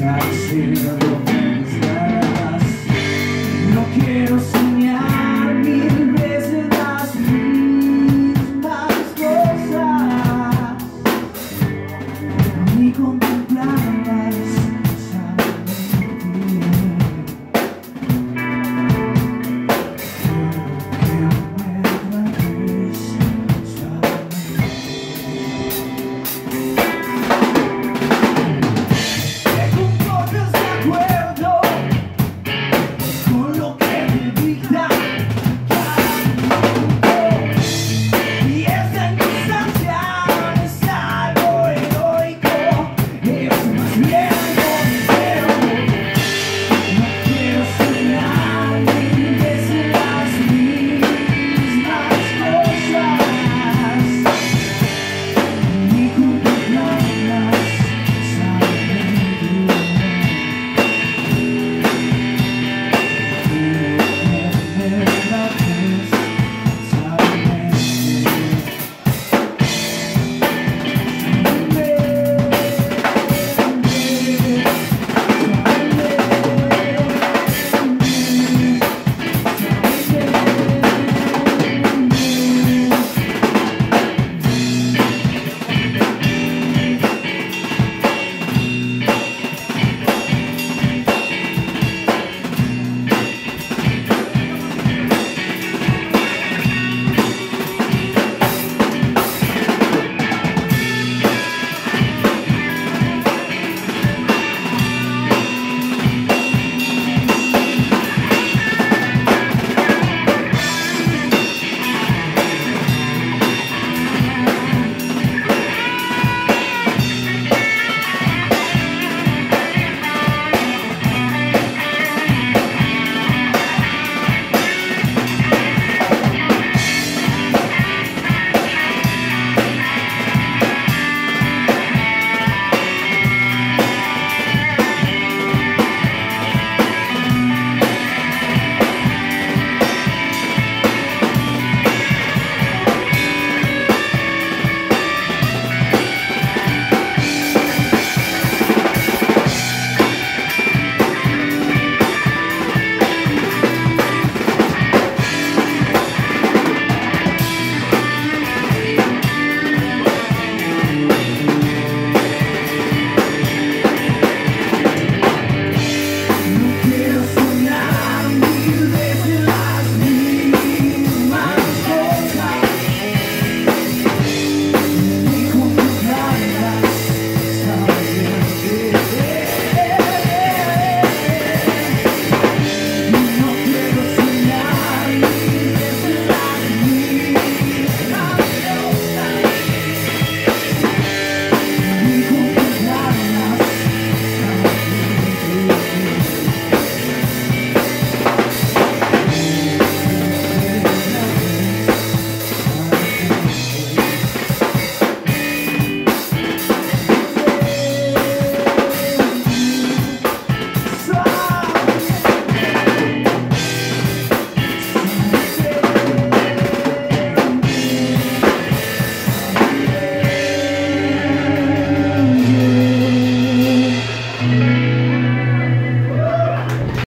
I see. single